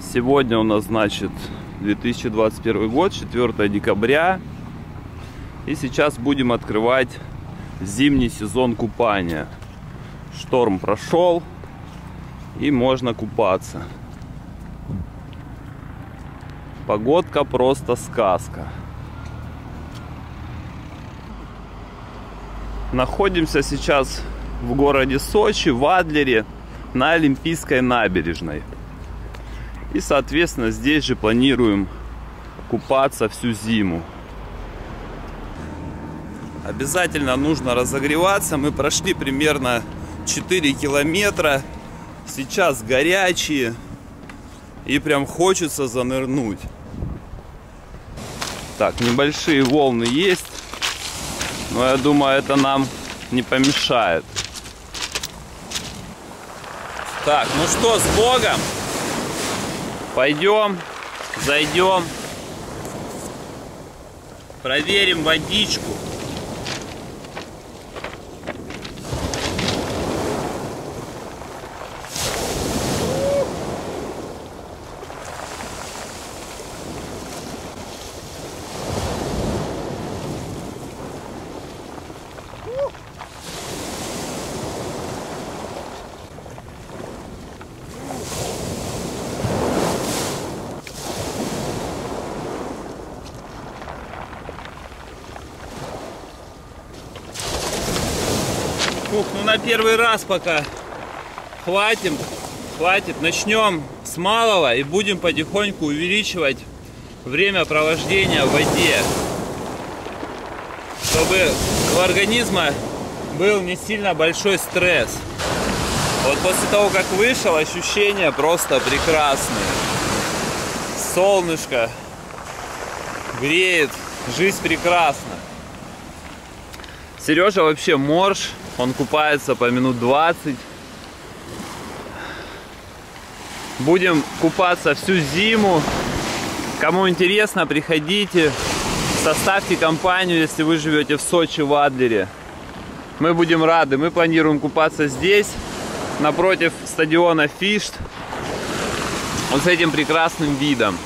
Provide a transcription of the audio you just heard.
Сегодня у нас, значит, 2021 год, 4 декабря. И сейчас будем открывать зимний сезон купания. Шторм прошел, и можно купаться. Погодка просто сказка. Находимся сейчас в городе Сочи, в Адлере, на Олимпийской набережной. И, соответственно, здесь же планируем купаться всю зиму. Обязательно нужно разогреваться. Мы прошли примерно 4 километра. Сейчас горячие. И прям хочется занырнуть. Так, небольшие волны есть. Но я думаю, это нам не помешает. Так, ну что, с Богом! Пойдем, зайдем, проверим водичку. Ух, ну на первый раз пока хватит, хватит. Начнем с малого и будем потихоньку увеличивать время провождения в воде. Чтобы у организма был не сильно большой стресс. Вот после того, как вышел, ощущения просто прекрасные. Солнышко греет, жизнь прекрасна. Сережа вообще морж, он купается по минут 20. Будем купаться всю зиму. Кому интересно, приходите. Составьте компанию, если вы живете в Сочи, в Адлере. Мы будем рады. Мы планируем купаться здесь, напротив стадиона Фишт. Вот с этим прекрасным видом.